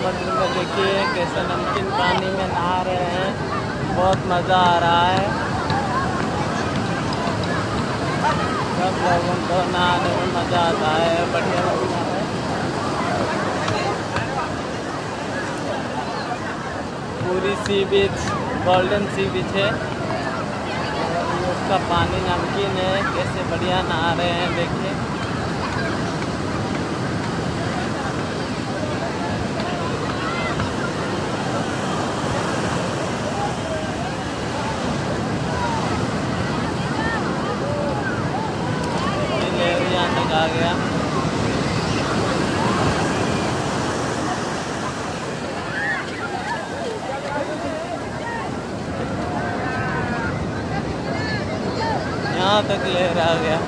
देखिए, कैसे नमकीन पानी में नहा रहे हैं। बहुत मज़ा आ रहा है। सब लोगों को नहाने में मज़ा आता है, बढ़िया लगता है। पूरी सी बीच गोल्डन सी बीच है। उसका पानी नमकीन है, कैसे बढ़िया नहा रहे हैं, देखिए। तक आ गया। यहाँ तक लहरा गया।